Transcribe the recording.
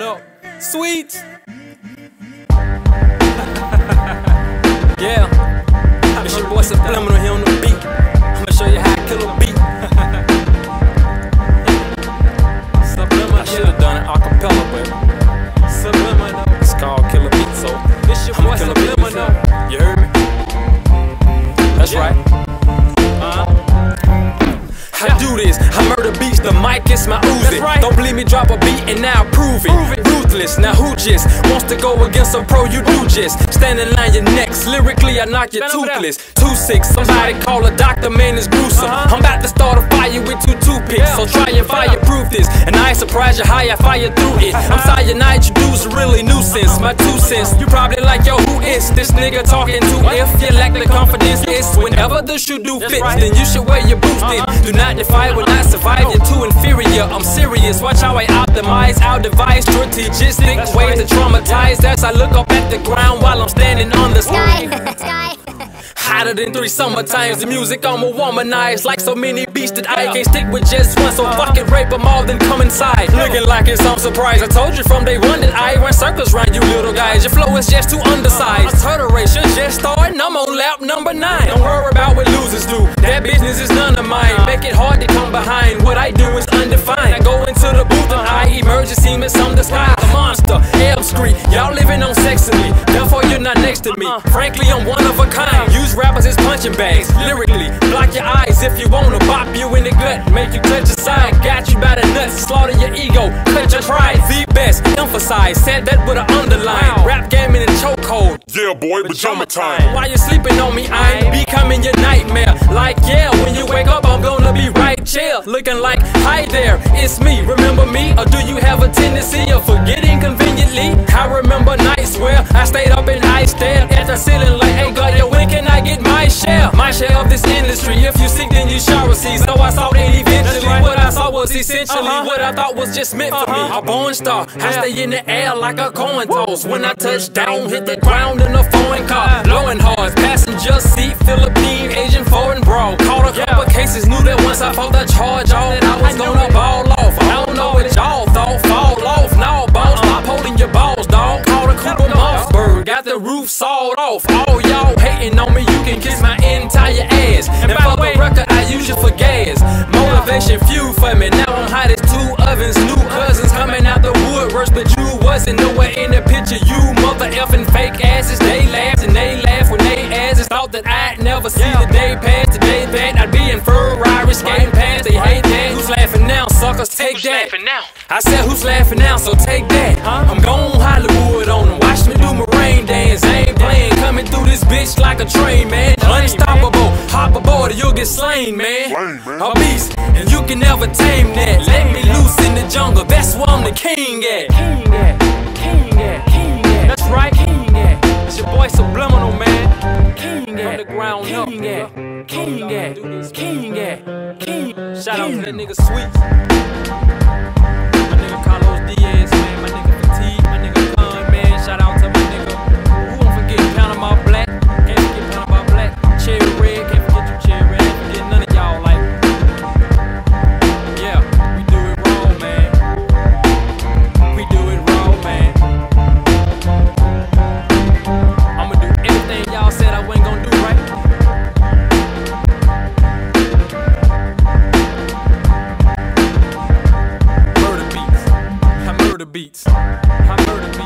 up. Sweet. yeah. It's your boy Subliminal here on the I do this, I murder beats, the mic is my Uzi. right. Don't believe me, drop a beat and now prove it. Prove it. Ruthless, now who just wants to go against a pro? You do just stand in line, your next. Lyrically, I knock you toothless. Two six, somebody call a doctor, man, it's gruesome. Uh-huh. I'm about to start a fire with two toothpicks, Yeah. so try and fireproof this. And I ain't surprised you how I fire through it. I'm cyanide, you dudes are really nuisance. My two cents, you probably like, yo, who is this nigga talking to? If you lack the confidence, it's whenever the shoe do That's fits, then you should wear your boots then. Uh-huh. Do not defy, will not survive, you're too inferior. I'm serious, watch how I optimize, out device strategistic That's ways to traumatize. As I look up at the ground while I'm standing on the sky. Sky, sky. Hotter than three summertimes. The music I'm a womanize like so many beats that I can't stick with just one. So fuck it, rape them all, then come inside. Looking like it's some surprise. I told you from day one that I run circles round you little guys. Your flow is just too undersized. Turtle race, you're just starting. I'm on lap number nine. Don't worry about what losers do. That business is none of mine. Make it hard to come behind. What I do is undefined. I go into the booth and I emergency miss some disguise. A monster, Elm Street. Y'all living on you're not next to me. Frankly, I'm one of a kind. Use rappers as punching bags. Lyrically, block your eyes if you wanna bop you in the gut. Make you touch your side. Got you by the nuts. Slaughter your ego. Cut your pride. The best. Emphasize. Said that with an underline. Rap game in a chokehold. Yeah, boy, pajama time. While you sleeping on me, I ain't becoming your nightmare. Like, yeah, when you wake up, I'm gonna be right chill. Looking like, hi there, it's me. Remember me? Or do you have a tendency of forgetting conveniently? I remember nights where I stayed up and I stared at the ceiling was essentially Uh-huh. what I thought was just meant for me. Uh-huh. A born star. I stay in the air like a coin toss. When I touch down, hit the ground in a foreign car. Blowing hard, passenger seat, Philippine, Asian, foreign bro. Caught a couple Yeah. cases, knew that once I fought the charge off, that I was I gonna it. ball off. I don't know what y'all thought, fall off. Now, boss, stop holding your balls, dog. Caught a dog. Mossberg, got the roof sawed off. All y'all hating on me, you can kiss my entire ass. Motivation few for me. Now I'm hot as two ovens. New cousins coming out the woodworks, but you wasn't nowhere in the picture. You mother effing fake asses. They laughed and they laughed when they asses thought that I'd never see the day past. The day that I'd be in Ferrari skating past. They hate that. Who's laughing now? Suckers, take that. Laughing now? I said, who's laughing now? So take that. Huh? I'm going Hollywood on them. Watch me do my rain dance. I ain't playing. Coming through this bitch like a train, man. Unstoppable. Hop aboard or you'll get slain, man. Slain, man. A beast, and you can never tame that. Let me loose in the jungle. That's where I'm the king at. King at, king at, king at. That's right, king at. It's your boy Subliminal, man. King at, the ground up. king at, nigga. king at, king at, king. Shout out to that nigga Sweet. murder.